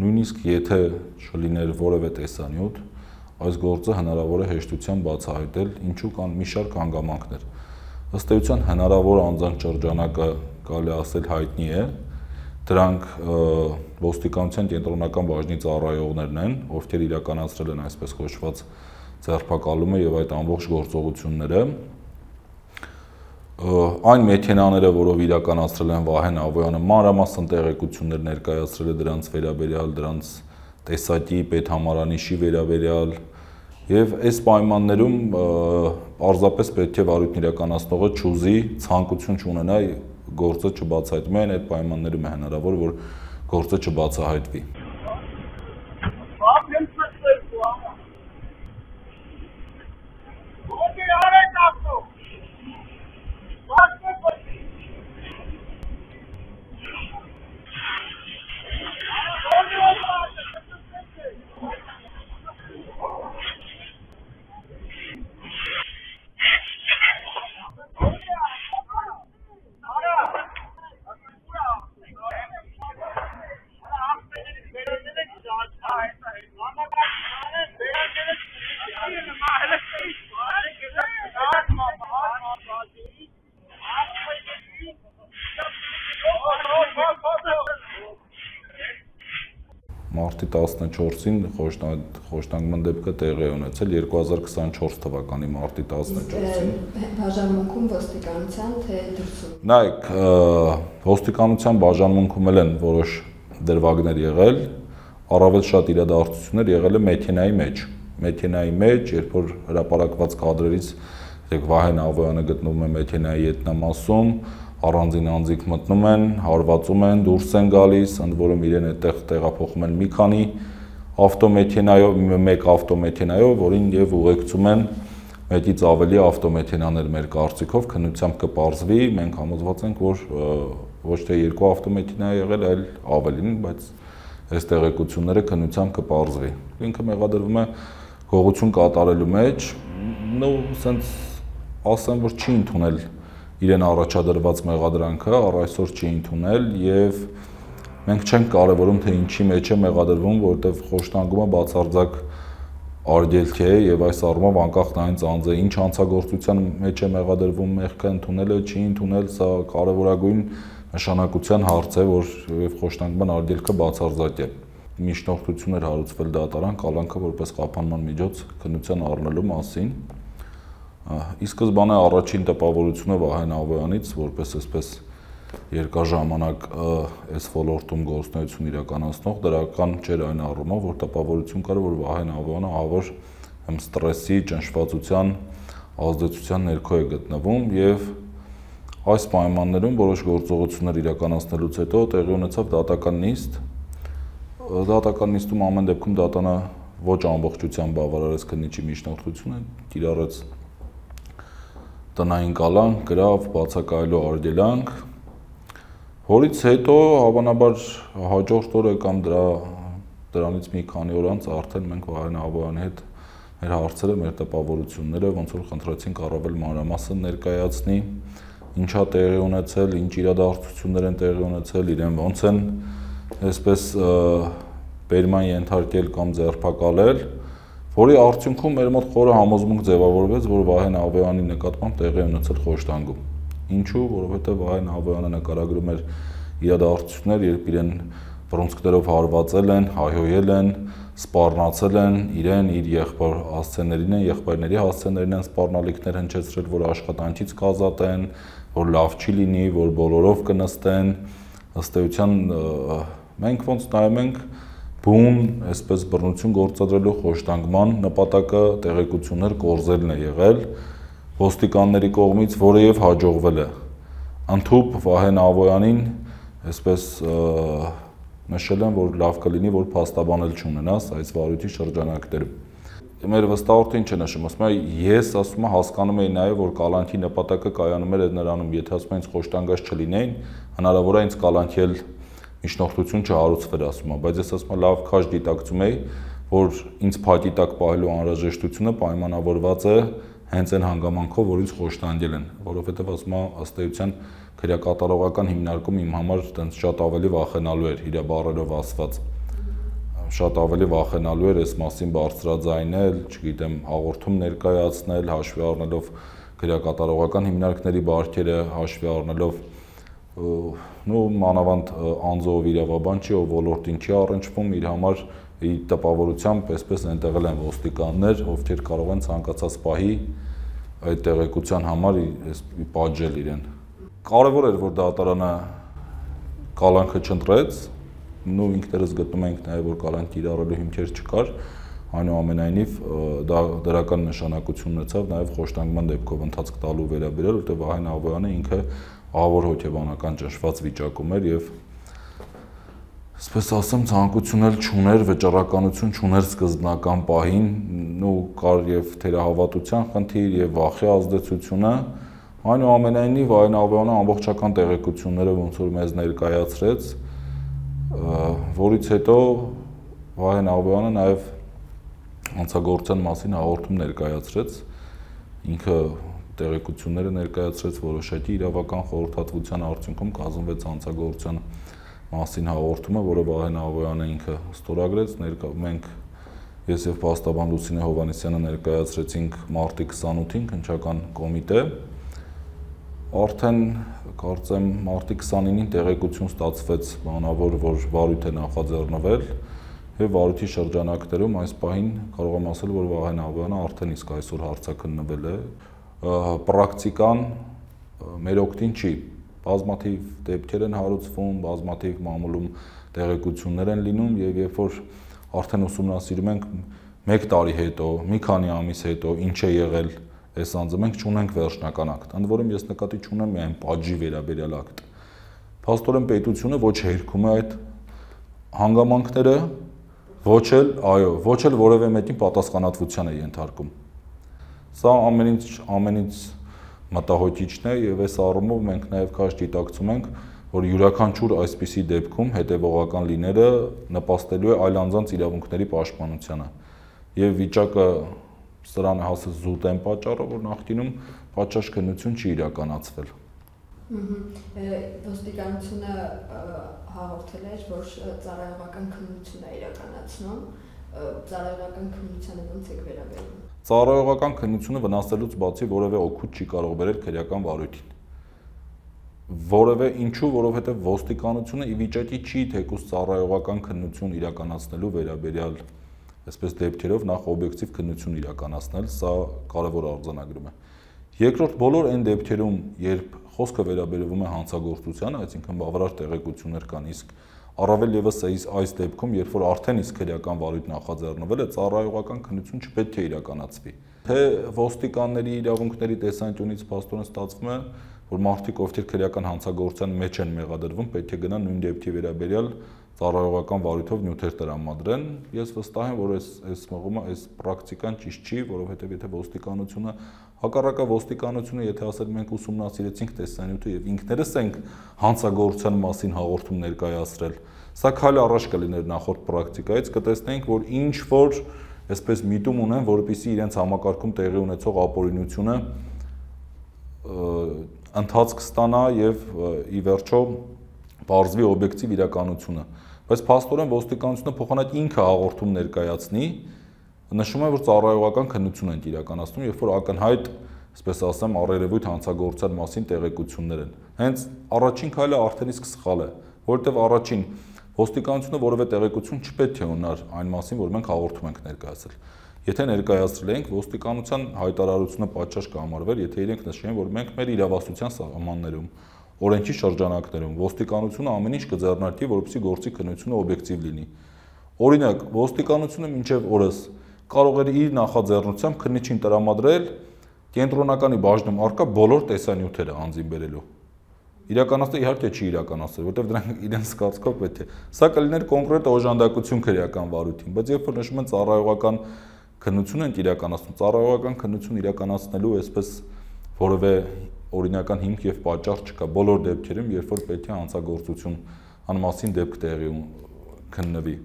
նույնիսկ եթե չլիներ որևէ տեսանյութ, այս գործը հնարավոր է հեշտությամբ բացահայտել, ինչու կան մի շարք հանգամանքներ։ Ըստ էության հնարավոր անձանց շրջանակը կարելի ասել հայտնի է, դրանք ոստիկանության կենտրոնական բաժնի ծառայողներն են, ովքեր իրականացրել են այսպես կոչված ձերբակալումը եւ այդ ամբողջ գործողությունները այն մեքենաները, որով իրականացրել են Վահեն Ավոյանը, մանրամասն տեղեկություններ ներկայացրել է դրանց վերաբերյալ, դրանց տեսակի պետհամարանիշի վերաբերյալ եւ այս պայմաններում պարզապես պետք է վարույթն իրականացնողը ճուզի ցանկություն չունենա գործը չբացահայտի։ Միայն այդ պայմաններում է հնարավոր, որ գործը չբացահայտվի։ 14-ին խոշտանգման դեպքը տեղի ունեցել 2024 թվականի մարտի 14-ին բաժանմունքում ոստիկանության թե դրսում նայեք ոստիկանության բաժանմունքում են որոշ դրվագներ եղել առավել շատ իրադարձություններ եղել է մեքենայի մեջ մեքենայի մեջ երբ որ հրապարակված կադրերից երեք Վահեն Ավոյանը գտնվում է մեքենայի ետնամասում առանձին անձիկ մտնում են, հարվածում են, դուրս են գալիս, ընդ որում իրեն այդտեղ տեղափոխում են մի քանի ավտոմեքենայով, մեկ ավտոմեքենայով, որին եւ ուղեկցում են մեկից ավելի ավտոմեքենաներ մեր կարծիքով քննությամբ կպարզվի, մենք համոզված ենք, որ ոչ թե երկու ավտոմեքենա է եղել, այլ ավելին, բայց այս տեղեկությունները քննությամբ կպարզվի։ Ինքը մեղադրվում է գողություն կատարելու մեջ, նո, սենց ասեմ, որ չի ընդունել իրեն առաջադրված մեղադրանքը առ այսօր չի ընդունել եւ մենք չենք կարևորում թե ինչի մեջ է մեղադրվում, որովհետեւ խոշտանգումը բացարձակ արգելք է եւ այս առումով անկախ նայած անձը ինչ հանցագործության մեջ է մեղադրվում, մեղքը ընդունել է, չի ընդունել, սա կարևորագույն նշանակության հարց է, որ եւ խոշտանգման արգելքը բացարձակ է միջնորդություն էր հարուցվել դատարան կալանքը որպես խափանման միջոց քննության առնելու մասին Ի սկզբանե առաջին տպավորությունը Վահեն Ավոյանից, որպես այսպես երկար ժամանակ այս ոլորտում գործունեություն իրականացնող դրական չէր այն առումով, որ տպավորություն կար, որ Վահեն Ավոյանըավոր հմ ստրեսի, ճնշվածության ազդեցության ներքո է գտնվում եւ այս պայմաններում որոշ գործողություններ իրականացնելուց հետո տեղի ունեցավ դատական նիստ։ Դատական նիստում ամեն դեպքում դատանը ոչ ամբողջությամբ բավարարեց քննիչի միջնորդությունը, կիրառեց տնային կալանք, գրավ, բացակայելու արգելանք, որից հետո հավանաբար հաջորդ օրը կամ դրա դրանից մի քանի օր անց արդեն մենք Վահան Աբոյանի հետ մեր հարցերը, մեր տպավորությունները ոնց որ խնդրեցինք առավել մանրամասն ներկայացնի, ինչա տեղի ունեցել, ինչ իրադարձություններ են տեղի ունեցել, իրեն ոնց են այսպես բերման ենթարկել կամ ձերբակալել, որի արդյունքում մեր մոտ խորը համոզմունք ձևավորվեց, որ Վահեն Ավոյանի նկատմամբ տեղի ունեցել խոշտանգում։ Ինչու, որովհետև Վահեն Ավոյանը նկարագրում էր իրադարձություններ, երբ իրեն բռունցքներով հարվածել են, հայհոյել են, սպառնացել են իրեն, իր եղբայր հասցեներին են, եղբայրների հասցեներին են սպառնալիքներ հնչեցրել, որ աշխատանքից կազատեն, որ լավ չի լինի, որ բոլորով կնստեն։ Ըստ էության մենք ոնց նայում ենք բուն, այսպես բռնություն գործադրելու խոշտանգման նպատակը տեղեկություններ կորզելն է եղել ոստիկանների կողմից, որը եւ հաջողվել է։ Անթուփ Վահեն Ավոյանին այսպես նշել են, որ լավ կլինի, որ փաստաբանել չունենաս այս վարույթի շրջանակներում մեր վստահորդը ինչ է նշում, ասում է ես ասում եմ հասկանում էի նաև որ կալանքի նպատակը կայանում էր նրանում, եթե ասում ինձ խոշտանգած չլինեին, հնարավոր է ինձ կալանքի էլ միջնորդություն չհարուցվեր ասում եմ, բայց ես ասում եմ լավ քաշ դիտակցում էի, որ ինձ փակի տակ պահելու անհրաժեշտությունը պայմանավորված է հենց այն հանգամանքով, որ ինձ խոշտանգել են, որովհետև ասում եմ ըստ էության քրեակատարողական հիմնարկում իմ համար այտենց շատ ավելի վախենալու էր իր բառերով ասված։ շատ ավելի վախենալու էր այս մասին բարձրաձայնել, չգիտեմ, հաղորդում ներկայացնել, հաշվի առնելով գրակատարողական հիմնարկների բարքերը, հաշվի առնելով նո մանավանդ անձով իրավաբան չի, ով ոլորտին չի առնչվում, իր համար իր տպավորությամբ այսպես այնտեղել են ոստիկաններ, ովքեր կարող են ցանկացած պահի այդ տեղեկության համար այս պատժել իրեն։ Կարևոր էր, որ դատարանը կալանքը չընտրեց, նու ինքներս գտնում ենք նաև որ կալանք կիրառելու հիմքեր չկար, այնուամենայնիվ դա դրական նշանակություն ունեցավ նաև խոշտանգման դեպքով ընթացք տալու վերաբերյալ, որտեղ Վահեն Աբոյանը ինքը ավոր հոգեբանական ճնշված վիճակում էր եւ Սպես ասեմ, ցանկություն էլ չուներ, վճռականություն չուներ սկզբնական պահին, ու կար եւ թերահավատության խնդիր եւ վախի ազդեցությունը, այնուամենայնիվ այն ավիանը ամբողջական տեղեկությունները ոնց որ մեզ ներկայացրեց, որից հետո Վահեն Աբոյանը նաև անցագործության մասին հաղորդում ներկայացրեց ինքը տեղեկությունները ներկայացրեց որոշակի իրավական խորհրդատվության արդյունքում կազմվեց անցագործության մասին հաղորդումը, որը Վահեն Աբոյանը ինքը ստորագրեց, ներկա մենք ես եւ պաստաբան Լուսինե Հովանեսյանը ներկայացրեցինք մարտի 28-ին քնչական կոմիտե արդեն կարծեմ մարտի 29-ին տեղեկություն ստացվեց բանավոր, որ վարույթ է նախաձեռնվել եւ վարույթի շրջանակներում այս պահին կարող եմ ասել, որ Վահեն Աբյանը արդեն իսկ այսօր հարցակննվել է պրակտիկան մեր օգտին չի բազմաթիվ դեպքեր են հարուցվում, բազմաթիվ մամուլում տեղեկություններ են լինում եւ երբ որ արդեն ուսումնասիրում ենք 1 տարի հետո, մի քանի ամիս հետո ինչ է եղել այս անձը մենք չունենք վերջնական ակտ։ Ընդ որում ես նկատի չունեմ միայն պատժի վերաբերյալ ակտ։ Փաստորեն պետությունը ոչ հերքում է այդ հանգամանքները, ոչ էլ, այո, ոչ էլ որևէ մեկին պատասխանատվության է ենթարկում։ Սա ամենից ամենից մտահոգիչն է եւ այս առումով մենք նաեւ քաշ դիտակցում ենք, որ յուրաքանչյուր այսպիսի դեպքում հետևողական լինելը նպաստելու է այլ անձանց իրավունքների պաշտպանությանը։ Եվ վիճակը սրան հասած զուտ են պատճառը, որ նախկինում պատշաճ քննություն չի իրականացվել։ Ոստիկանությունը հաղորդել էր, որ ծառայողական քննություն է իրականացնում, ծառայողական քննությանը ոնց եք վերաբերվում։ Ծառայողական քննությունը վնասելուց բացի որևէ օգուտ չի կարող բերել քրեական վարույթին որևէ ինչու, որովհետև ոստիկանությունը ի վիճակի չի թեկուս ծառայողական քննություն իրականացնելու վերաբերյալ այսպես դեպքերով նախ օբյեկտիվ քննություն իրականացնել, սա կարևոր արձանագրում է։ Երկրորդ բոլոր այն դեպքերում, երբ խոսքը վերաբերվում է հանցագործությանը, այսինքն բավարար տեղեկություններ կան, իսկ առավել եւս այս այս դեպքում, երբ որ արդեն իսկ քրեական վարույթ նախաձեռնվել է, ծառայողական քննություն չպետք է իրականացվի։ Թե ոստիկանների իրավունքների տեսանկյունից փաստորեն ստացվում է, որ մարդիկ, ովքեր քրեական հանցագործության մեջ են մեղադրվում, պետք է գնան նույն դեպքի վերաբերյալ ծառայողական վարույթով նյութեր տրամադրեն։ Ես վստահ եմ, որ այս այս մղումը, այս պրակտիկան ճիշտ չի, որովհետև եթե ոստիկանությունը հակառակը ոստիկանությունը, եթե ասել մենք ուսումնասիրեցինք տեսանյութը եւ ինքներս ենք հանցագործության մասին հաղորդում ներկայացրել, սա քայլ առաջ կլիներ նախորդ պրակտիկայից, կտեսնենք, որ ինչ որ այսպես միտում ունեն, որպեսզի իրենց համակարգում տեղի ունեցող ապօրինությունը ընթացք ստանա եւ ի վերջո բարձվի օբյեկտիվ իրականությունը բայց փաստորեն ոստիկանությունը փոխանակ ինքը հաղորդում ներկայացնի, նշում է, որ ծառայողական քննություն են իրականացնում, երբ որ ակնհայտ, ասպես ասեմ, առերևույթ հանցագործության մասին տեղեկություններ են։ Հենց առաջին քայլը արդեն իսկ սխալ է, որովհետև առաջին ոստիկանությունը որևէ տեղեկություն չպետք է ունենար այն մասին, որ մենք հաղորդում ենք ներկայացել։ Եթե ներկայացրել ենք, ոստիկանության հայտարարությունը պատշաճ կհամարվեր, եթե իրենք նշեն, որ մենք մեր իրավասության սահմաններում օրենքի շրջանակներում ոստիկանությունը ամեն ինչ կձեռնարկի, որպեսզի գործի քննությունը օբյեկտիվ լինի։ Օրինակ, ոստիկանությունը մինչև օրս կարող էր իր նախաձեռնությամբ քննիչին տրամադրել կենտրոնականի բաժնում արկա բոլոր տեսանյութերը անձին բերելու։ Իրականացնել իհարկե չի իրականացել, որտեղ դրանք իրենց կարծիքով պետք է։ Սա կլիներ կոնկրետ օժանդակություն քրեական վարույթին, բայց երբ որ նշում են ծառայողական քննություն են իրականացնում, ծառայողական քննություն իրականացնելու այսպես որևէ օրինական հիմք եւ պատճառ չկա բոլոր դեպքերում, երբ որ պետք է հանցագործություն անմասին դեպք տեղի քննվի։